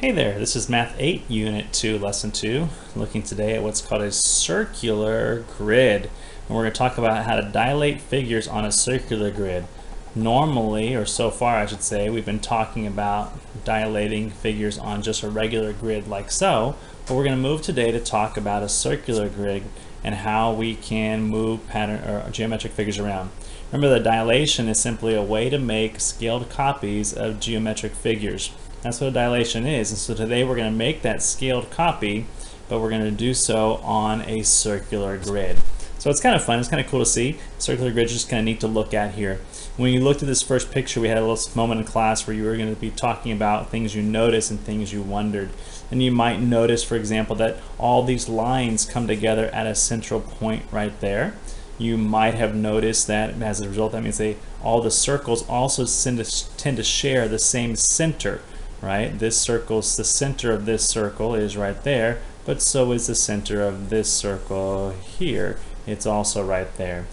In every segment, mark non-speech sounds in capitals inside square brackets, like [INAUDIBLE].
Hey there, this is Math 8, Unit 2, Lesson 2, looking today at what's called a circular grid. And we're going to talk about how to dilate figures on a circular grid. Normally, or so far I should say, we've been talking about dilating figures on just a regular grid like so, but we're going to move today to talk about a circular grid and how we can move pattern or geometric figures around. Remember that dilation is simply a way to make scaled copies of geometric figures. That's what a dilation is. And so today we're going to make that scaled copy, but we're going to do so on a circular grid. So it's kind of fun. It's kind of cool to see. Circular grid is just kind of neat to look at here. When you looked at this first picture, we had a little moment in class where you were going to be talking about things you noticed and things you wondered. And you might notice, for example, that all these lines come together at a central point right there. You might have noticed that as a result, that means they all the circles also to, tend to share the same center right? This circle's the center of this circle is right there, but so is the center of this circle here. It's also right there.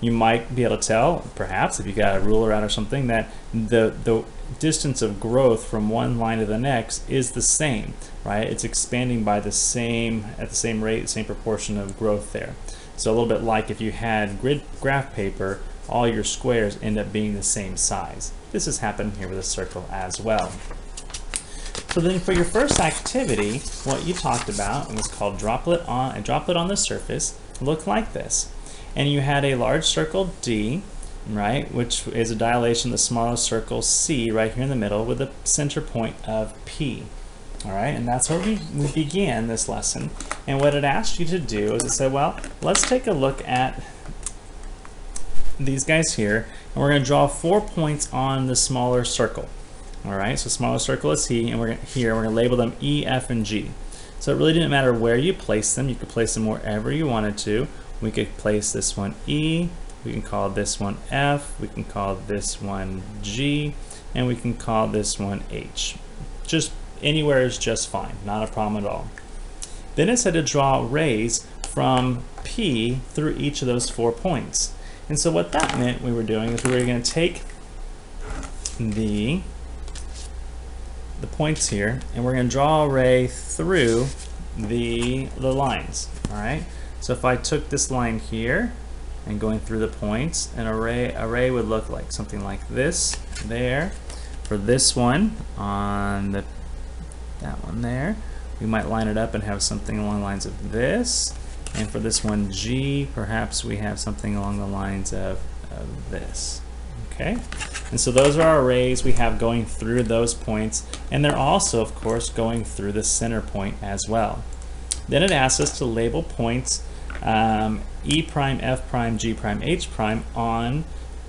You might be able to tell, perhaps, if you got a ruler out or something, that the, the distance of growth from one line to the next is the same, right? It's expanding by the same, at the same rate, same proportion of growth there. So a little bit like if you had grid graph paper, all your squares end up being the same size. This has happened here with a circle as well. So then for your first activity, what you talked about and was called droplet on a droplet on the surface looked like this. And you had a large circle D, right, which is a dilation of the smallest circle C right here in the middle with a center point of P. All right, and that's where we, we began this lesson. And what it asked you to do is it said, well, let's take a look at these guys here, and we're going to draw four points on the smaller circle. All right, so smaller circle is C, and we're gonna, here we're to label them E, F, and G. So it really didn't matter where you place them. You could place them wherever you wanted to. We could place this one E, we can call this one F, we can call this one G, and we can call this one H. Just anywhere is just fine, not a problem at all. Then it said to draw rays from P through each of those four points. And so what that meant we were doing is we were going to take the the points here, and we're going to draw a ray through the, the lines, all right? So if I took this line here and going through the points, an array, array would look like something like this there. For this one, on the that one there, we might line it up and have something along the lines of this. And for this one G, perhaps we have something along the lines of, of this okay? And so those are our rays we have going through those points, and they're also, of course, going through the center point as well. Then it asks us to label points um, E prime, F prime, G prime, H prime on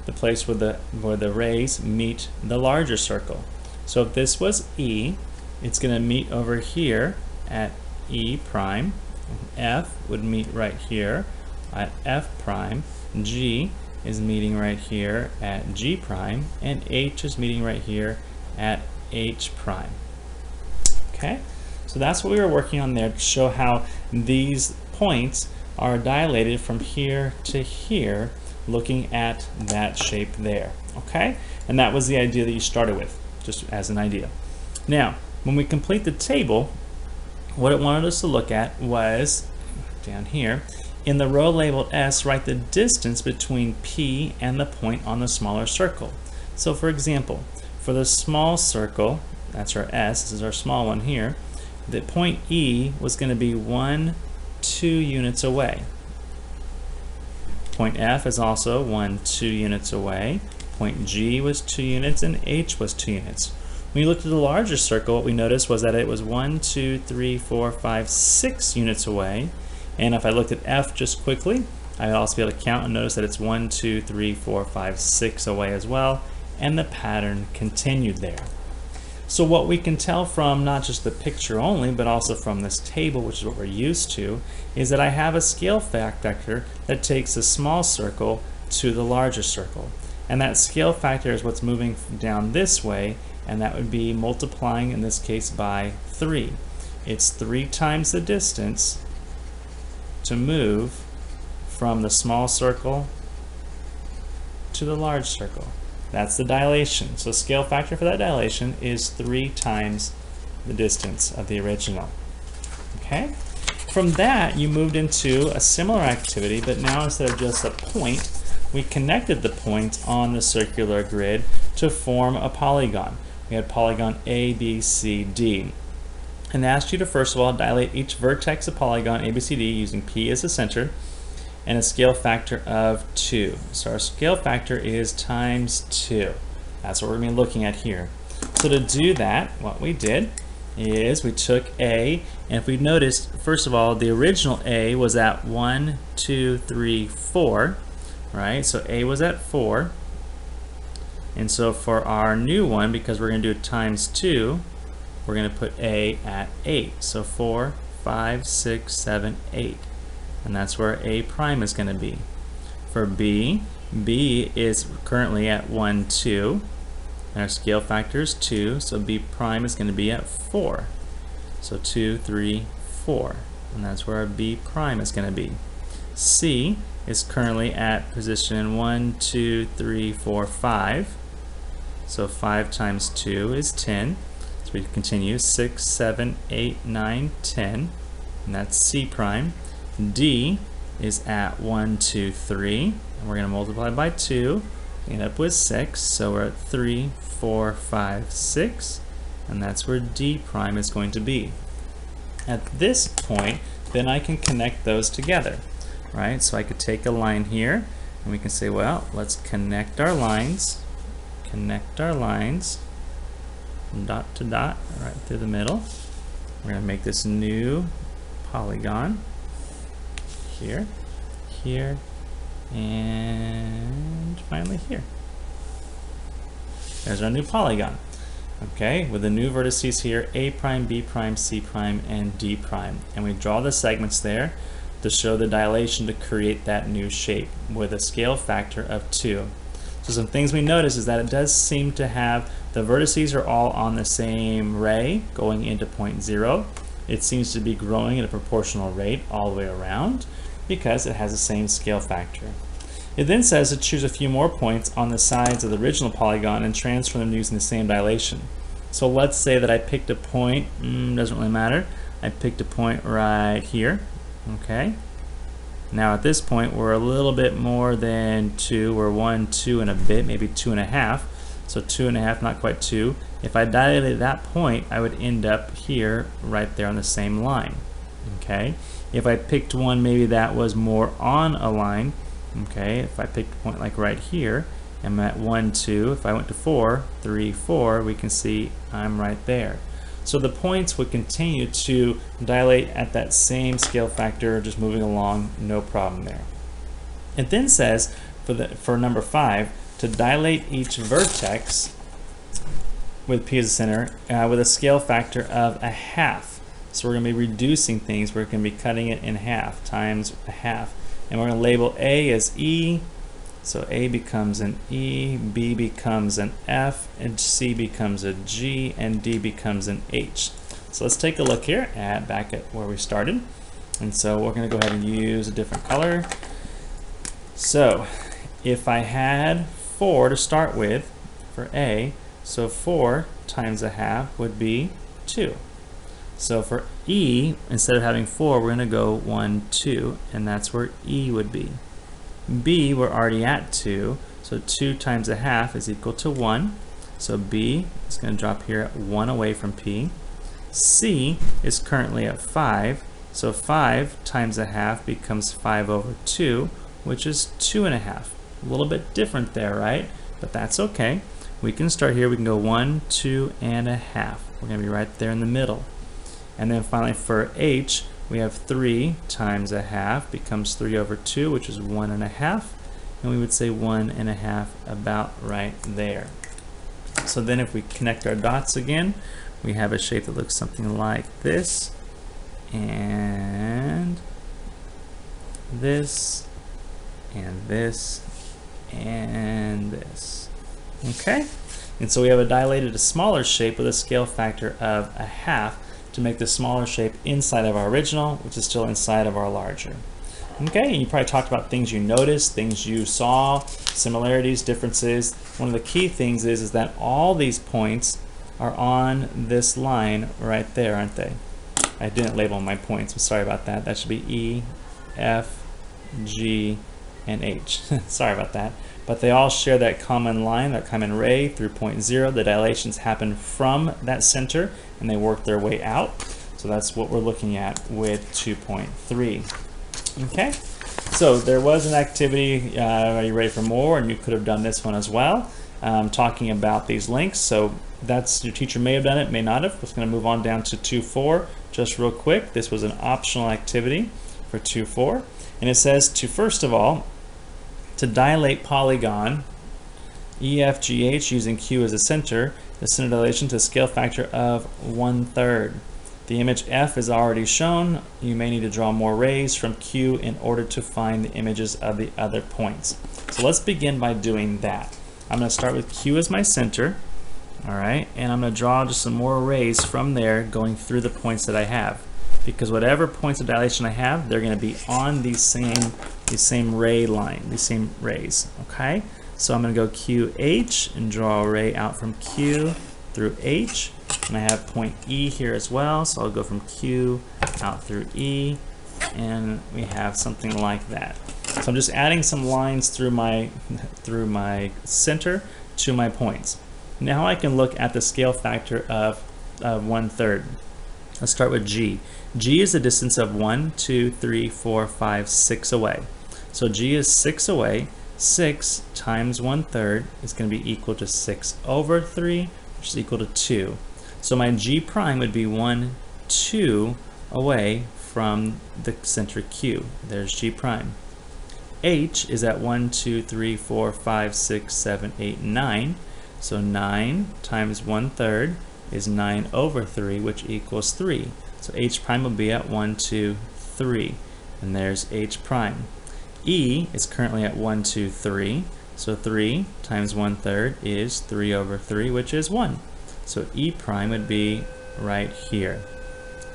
the place where the, where the rays meet the larger circle. So if this was E, it's going to meet over here at E prime. F would meet right here at F prime. G is meeting right here at G prime, and H is meeting right here at H prime. Okay, so that's what we were working on there to show how these points are dilated from here to here, looking at that shape there. Okay, and that was the idea that you started with, just as an idea. Now, when we complete the table, what it wanted us to look at was down here in the row labeled S, write the distance between P and the point on the smaller circle. So for example, for the small circle, that's our S, this is our small one here, the point E was going to be 1, 2 units away. Point F is also 1, 2 units away. Point G was 2 units and H was 2 units. When you looked at the larger circle, what we noticed was that it was 1, 2, 3, 4, 5, 6 units away. And if I looked at F just quickly, I'd also be able to count and notice that it's one, two, three, four, five, six away as well, and the pattern continued there. So what we can tell from not just the picture only, but also from this table, which is what we're used to, is that I have a scale factor that takes a small circle to the larger circle. And that scale factor is what's moving down this way, and that would be multiplying, in this case, by 3. It's 3 times the distance to move from the small circle to the large circle. That's the dilation. So scale factor for that dilation is 3 times the distance of the original. Okay? From that, you moved into a similar activity, but now instead of just a point, we connected the points on the circular grid to form a polygon. We had polygon A, B, C, D. And asked you to first of all dilate each vertex of polygon ABCD using P as the center and a scale factor of 2. So our scale factor is times 2. That's what we're going to be looking at here. So to do that, what we did is we took A, and if we noticed, first of all, the original A was at 1, 2, 3, 4, right? So A was at 4. And so for our new one, because we're going to do times 2, we're going to put A at 8. So 4, 5, 6, 7, 8. And that's where A prime is going to be. For B, B is currently at 1, 2. And our scale factor is 2, so B prime is going to be at 4. So 2, 3, 4. And that's where our B prime is going to be. C is currently at position 1, 2, 3, 4, 5. So 5 times 2 is 10. So we continue 6, 7, 8, 9, 10. And that's C prime. D is at 1, 2, 3. And we're going to multiply by 2. We end up with 6. So we're at 3, 4, 5, 6. And that's where D prime is going to be. At this point, then I can connect those together, right? So I could take a line here, and we can say, well, let's connect our lines, connect our lines, dot to dot, right through the middle. We're gonna make this new polygon here, here, and finally here. There's our new polygon. Okay, with the new vertices here, A prime, B prime, C prime, and D prime. And we draw the segments there to show the dilation to create that new shape with a scale factor of 2. So some things we notice is that it does seem to have, the vertices are all on the same ray going into point 0. It seems to be growing at a proportional rate all the way around because it has the same scale factor. It then says to choose a few more points on the sides of the original polygon and transfer them using the same dilation. So let's say that I picked a point, mm, doesn't really matter, I picked a point right here, okay? Now at this point we're a little bit more than 2, we're 1, 2 and a bit, maybe 2 and a half, so 2 and a half, not quite 2. If I dilated that point, I would end up here, right there on the same line, okay? If I picked one maybe that was more on a line, Okay, if I picked a point like right here, I'm at 1, 2. If I went to four, three, four, we can see I'm right there. So the points would continue to dilate at that same scale factor, just moving along, no problem there. It then says, for, the, for number 5, to dilate each vertex with P as the center uh, with a scale factor of a half. So we're going to be reducing things, we're going to be cutting it in half, times a half and we're going to label A as E. So A becomes an E, B becomes an F, and C becomes a G, and D becomes an H. So let's take a look here at back at where we started. And so we're going to go ahead and use a different color. So if I had 4 to start with for A, so 4 times a half would be 2. So for E, instead of having 4, we're going to go 1, 2, and that's where E would be. B, we're already at 2, so 2 times a half is equal to 1. So B is going to drop here at 1 away from P. C is currently at 5, so 5 times a half becomes 5 over 2, which is 2 and a half. A little bit different there, right? But that's okay. We can start here, we can go 1, 2, and a half. We're going to be right there in the middle. And then finally for h, we have 3 times a half becomes 3 over 2, which is 1 and a half. And we would say 1 and a half about right there. So then if we connect our dots again, we have a shape that looks something like this. And this, and this, and this. Okay? And so we have a dilated, a smaller shape with a scale factor of a half to make the smaller shape inside of our original, which is still inside of our larger. Okay, you probably talked about things you noticed, things you saw, similarities, differences. One of the key things is, is that all these points are on this line right there, aren't they? I didn't label my points. I'm sorry about that. That should be E, F, G, and H. [LAUGHS] sorry about that. But they all share that common line, that common ray through point zero. The dilations happen from that center and they work their way out. So that's what we're looking at with 2.3. Okay, so there was an activity, uh, are you ready for more? And you could have done this one as well, um, talking about these links. So that's, your teacher may have done it, may not have. Let's gonna move on down to 2.4 just real quick. This was an optional activity for 2.4. And it says to, first of all, to dilate polygon EFGH using Q as a center, the center dilation to a scale factor of one third. The image F is already shown. You may need to draw more rays from Q in order to find the images of the other points. So let's begin by doing that. I'm going to start with Q as my center. All right, and I'm going to draw just some more rays from there going through the points that I have. Because whatever points of dilation I have, they're going to be on these same, these same ray line, these same rays, okay? So I'm going to go QH and draw a ray out from Q through H. And I have point E here as well, so I'll go from Q out through E, and we have something like that. So I'm just adding some lines through my, [LAUGHS] through my center to my points. Now I can look at the scale factor of uh, one third. Let's start with G. G is a distance of one, two, three, four, five, six away. So G is 6 away. 6 times 1 third is going to be equal to 6 over 3, which is equal to 2. So my G prime would be 1, 2 away from the center Q. There's G prime. H is at 1, 2, 3, 4, 5, 6, 7, 8, 9. So 9 times 1 third is 9 over 3, which equals 3. So H prime will be at 1, 2, 3. And there's H prime. E is currently at 1, 2, 3. So 3 times 1 third is 3 over 3, which is 1. So E prime would be right here.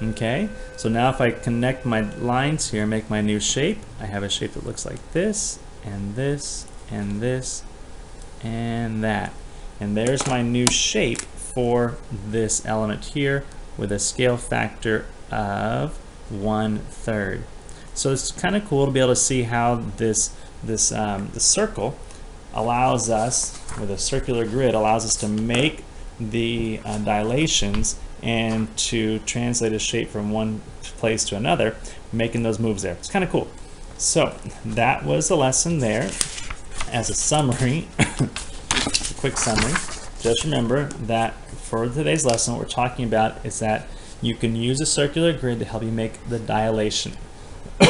Okay, so now if I connect my lines here, make my new shape, I have a shape that looks like this, and this, and this, and that. And there's my new shape for this element here with a scale factor of one third. So it's kind of cool to be able to see how this this um, the circle allows us with a circular grid allows us to make the uh, dilations and to translate a shape from one place to another, making those moves there. It's kind of cool. So that was the lesson there. As a summary, [COUGHS] a quick summary, just remember that for today's lesson, what we're talking about is that you can use a circular grid to help you make the dilation. [COUGHS]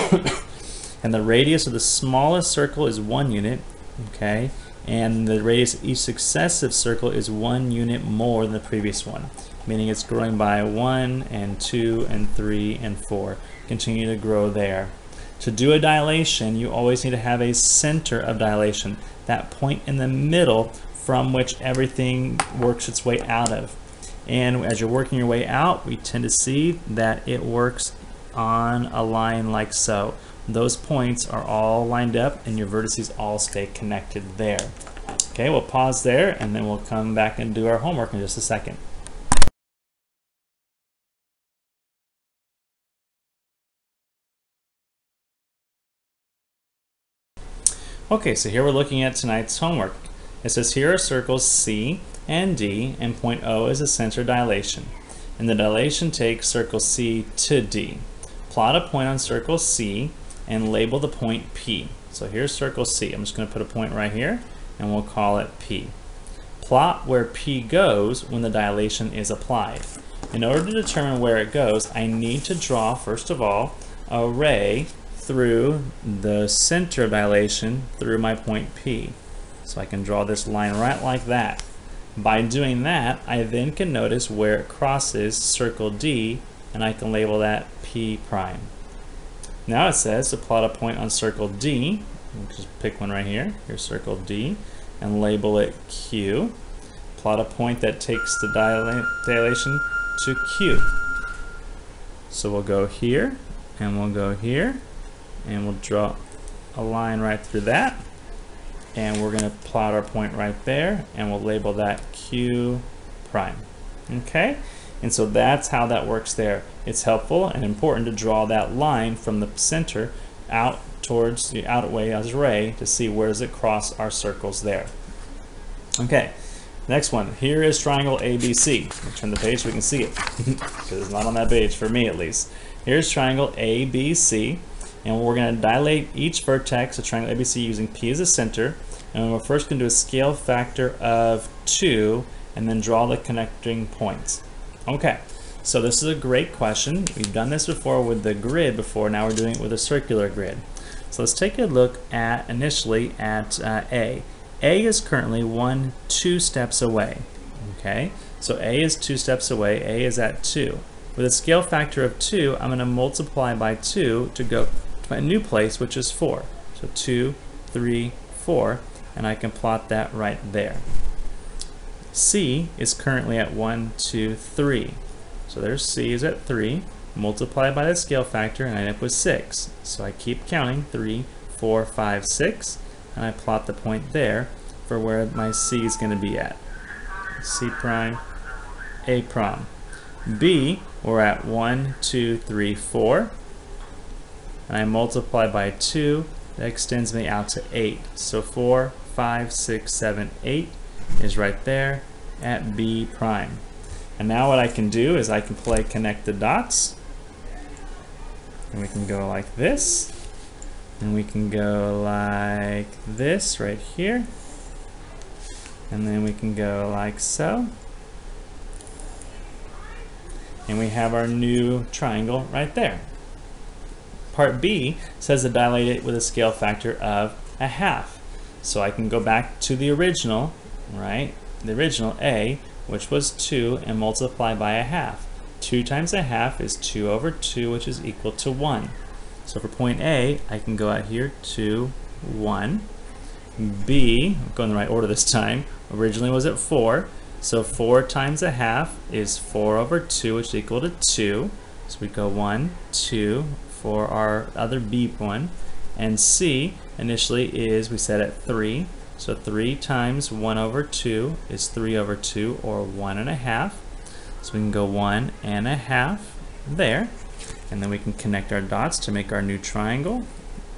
and the radius of the smallest circle is one unit, okay? And the radius of each successive circle is one unit more than the previous one, meaning it's growing by one and two and three and four. Continue to grow there. To do a dilation, you always need to have a center of dilation, that point in the middle from which everything works its way out of. And as you're working your way out, we tend to see that it works on a line like so. Those points are all lined up and your vertices all stay connected there. Okay, we'll pause there and then we'll come back and do our homework in just a second. Okay, so here we're looking at tonight's homework. It says here are circles C and D, and point O is a center dilation. And the dilation takes circle C to D. Plot a point on circle C and label the point P. So here's circle C. I'm just going to put a point right here, and we'll call it P. Plot where P goes when the dilation is applied. In order to determine where it goes, I need to draw, first of all, a ray through the center dilation through my point P. So I can draw this line right like that. By doing that, I then can notice where it crosses circle D, and I can label that P prime. Now it says to plot a point on circle D, just pick one right here, here's circle D, and label it Q. Plot a point that takes the dilation to Q. So we'll go here, and we'll go here, and we'll draw a line right through that and we're going to plot our point right there and we'll label that Q prime. Okay, and so that's how that works there. It's helpful and important to draw that line from the center out towards the out way as a ray to see where does it cross our circles there. Okay, next one. Here is triangle ABC. turn the page so we can see it [LAUGHS] because it's not on that page for me at least. Here's triangle ABC and we're going to dilate each vertex of triangle ABC using P as a center and we're first going to do a scale factor of 2 and then draw the connecting points. Okay, so this is a great question. We've done this before with the grid before, now we're doing it with a circular grid. So let's take a look at initially at uh, A. A is currently one, two steps away. Okay, so A is two steps away, A is at two. With a scale factor of two, I'm gonna multiply by two to go to my new place, which is four. So two, three, four, and I can plot that right there. C is currently at 1, 2, 3. So there's C is at 3, multiply by the scale factor, and I end up with 6. So I keep counting, 3, 4, 5, 6, and I plot the point there for where my C is going to be at. C prime, A prime. B, we're at 1, 2, 3, 4, and I multiply by 2, that extends me out to 8. So 4, 5, 6, 7, 8, is right there at B prime. And now what I can do is I can play connect the dots. And we can go like this. And we can go like this right here. And then we can go like so. And we have our new triangle right there. Part B says to dilate it with a scale factor of a half. So I can go back to the original right? The original a, which was 2, and multiply by a half. 2 times a half is 2 over 2, which is equal to 1. So for point A, I can go out here 2, 1. B, I'm going the right order this time, originally was at 4. So 4 times a half is 4 over 2, which is equal to 2. So we go 1, 2 for our other B one. And C initially is, we set at 3. So 3 times 1 over 2 is 3 over 2, or 1 and a half. So we can go 1 and a half there. And then we can connect our dots to make our new triangle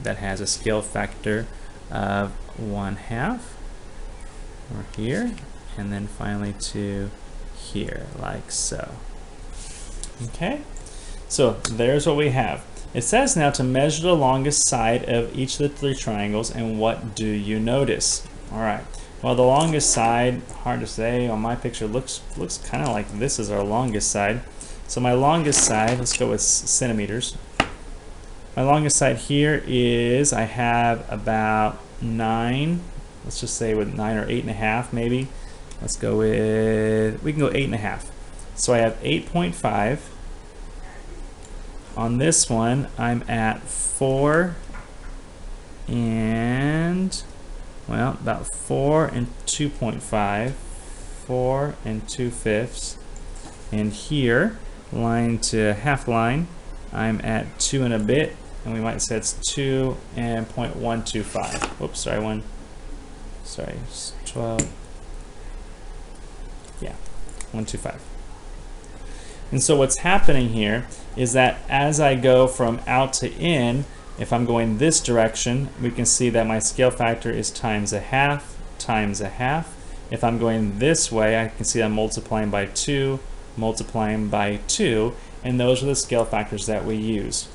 that has a scale factor of 1 half, or here, and then finally to here, like so. Okay, so there's what we have. It says now to measure the longest side of each of the three triangles and what do you notice? Alright, well the longest side, hard to say, on my picture looks looks kind of like this is our longest side. So my longest side, let's go with centimeters. My longest side here is, I have about 9, let's just say with 9 or 8.5 maybe. Let's go with, we can go 8.5. So I have 8.5 on this one, I'm at 4 and, well, about 4 and 2.5, 4 and 2 fifths. And here, line to half line, I'm at 2 and a bit, and we might say it's 2 and 0.125. Oops, sorry, one, sorry, 12, yeah, 125. And so what's happening here is that as I go from out to in, if I'm going this direction, we can see that my scale factor is times a half times a half. If I'm going this way, I can see I'm multiplying by 2, multiplying by 2, and those are the scale factors that we use.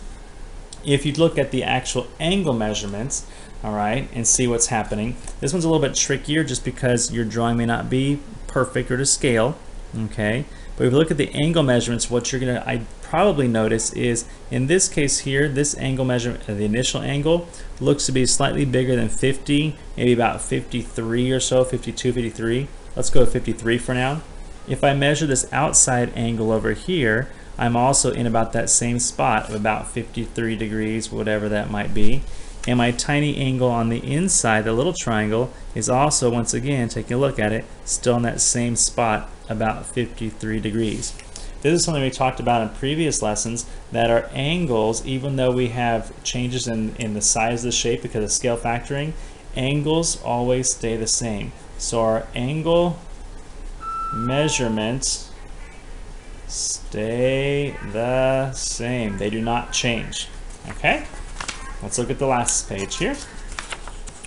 If you look at the actual angle measurements, all right, and see what's happening, this one's a little bit trickier just because your drawing may not be perfect or to scale, okay? But if you look at the angle measurements, what you're gonna I probably notice is in this case here, this angle measurement, uh, the initial angle, looks to be slightly bigger than 50, maybe about 53 or so, 52, 53. Let's go with 53 for now. If I measure this outside angle over here, I'm also in about that same spot of about 53 degrees, whatever that might be. And my tiny angle on the inside, the little triangle, is also, once again, taking a look at it, still in that same spot, about 53 degrees. This is something we talked about in previous lessons, that our angles, even though we have changes in, in the size of the shape because of scale factoring, angles always stay the same. So our angle measurements stay the same. They do not change. Okay? Let's look at the last page here.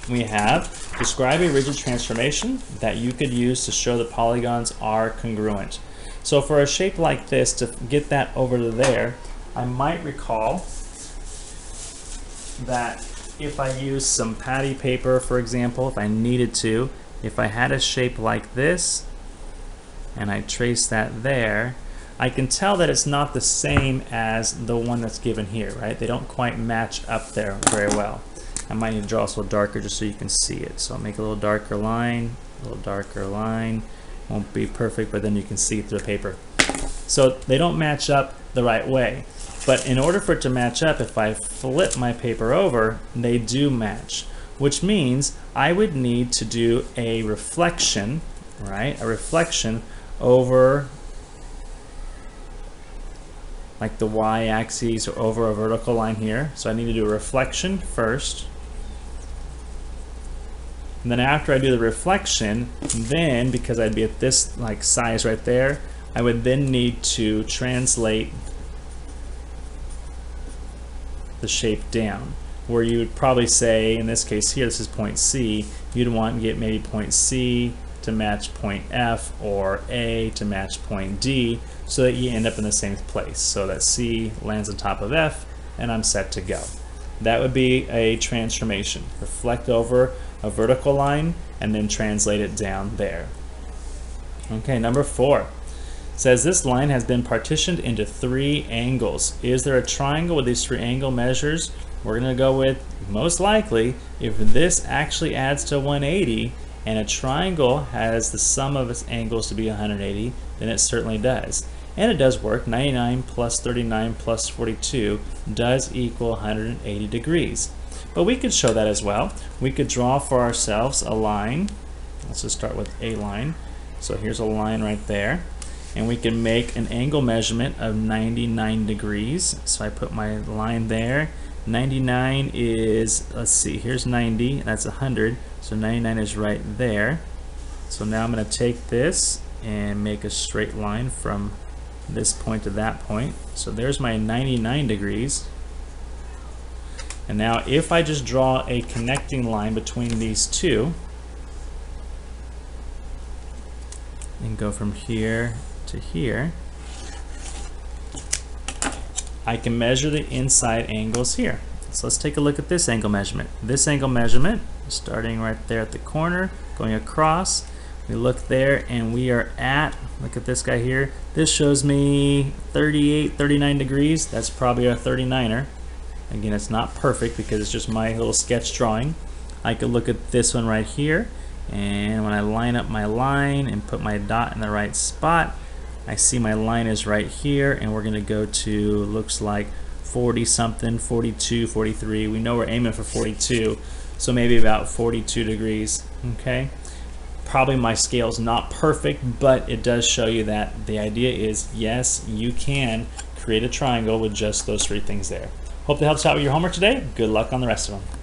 We have describe a rigid transformation that you could use to show the polygons are congruent. So for a shape like this, to get that over to there, I might recall that if I use some patty paper, for example, if I needed to, if I had a shape like this, and I trace that there, I can tell that it's not the same as the one that's given here, right? They don't quite match up there very well. I might need to draw this a little darker just so you can see it. So I'll make a little darker line, a little darker line. Won't be perfect, but then you can see through the paper. So they don't match up the right way. But in order for it to match up, if I flip my paper over, they do match, which means I would need to do a reflection, right? A reflection over like the y-axis or over a vertical line here. So I need to do a reflection first. And then after I do the reflection, then because I'd be at this like size right there, I would then need to translate the shape down. Where you would probably say, in this case here, this is point C, you'd want to get maybe point C to match point F or A to match point D so that you end up in the same place. So that C lands on top of F and I'm set to go. That would be a transformation. Reflect over a vertical line and then translate it down there. Okay, number four says this line has been partitioned into three angles. Is there a triangle with these three angle measures? We're going to go with most likely if this actually adds to 180 and a triangle has the sum of its angles to be 180, then it certainly does. And it does work. 99 plus 39 plus 42 does equal 180 degrees. But we could show that as well. We could draw for ourselves a line. Let's just start with a line. So here's a line right there. And we can make an angle measurement of 99 degrees. So I put my line there. 99 is, let's see, here's 90, that's 100. So 99 is right there. So now I'm going to take this and make a straight line from this point to that point. So there's my 99 degrees. And now if I just draw a connecting line between these two, and go from here to here, I can measure the inside angles here. So let's take a look at this angle measurement. This angle measurement, starting right there at the corner, going across, we look there and we are at, look at this guy here, this shows me 38, 39 degrees. That's probably a 39er. Again, it's not perfect because it's just my little sketch drawing. I could look at this one right here and when I line up my line and put my dot in the right spot, I see my line is right here and we're gonna go to, looks like 40 something, 42, 43. We know we're aiming for 42, so maybe about 42 degrees, okay? Probably my scale is not perfect, but it does show you that the idea is, yes, you can create a triangle with just those three things there. Hope that helps out with your homework today. Good luck on the rest of them.